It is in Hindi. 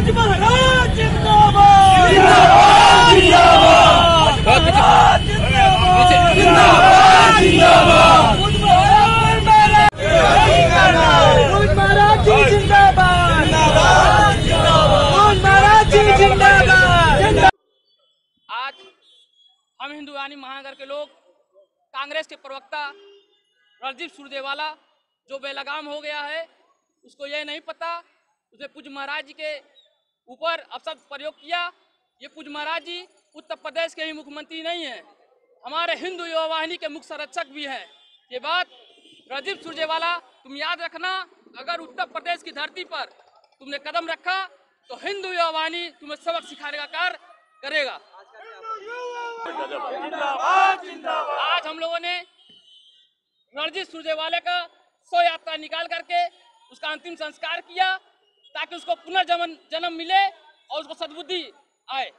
भुज महाराज जिंदाबाद जिंदाबाद जिंदाबाद जिंदाबाद हम हिंदुवानी महानगर के लोग, कांग्रेस के प्रवक्ता रणदीप सुरजेवाला, जो बेलगाम हो गया है, उसको यह नहीं पता। उसे पूज महाराज जी के ऊपर अपशब्द प्रयोग किया। ये पूज महाराज जी, उत्तर प्रदेश के ही मुख्यमंत्री नहीं है। हमारे हिंदू युवा वाहिनी के मुख्य संरक्षक भी हैं। ये बात रणदीप सुरजेवाला, तुम याद रखना, अगर उत्तर प्रदेश की धरती पर तुमने कदम रखा तो हिंदू युवा वाहिनी तुम्हें सबक सिखाने का कार्य करेगा। आज हम लोगों ने रणजीत सुरजेवाले का शव यात्रा निकाल करके उसका अंतिम संस्कार किया। ताकि उसको पुनर्जन्म जन्म मिले और उसको सद्बुद्धि आए।